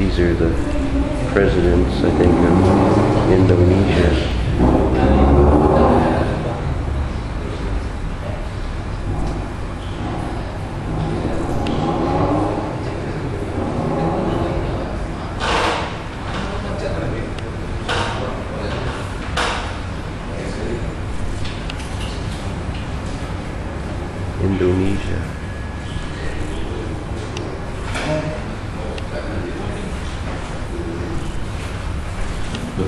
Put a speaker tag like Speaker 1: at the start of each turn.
Speaker 1: These are the presidents, I think, of Indonesia. Indonesia. Yo,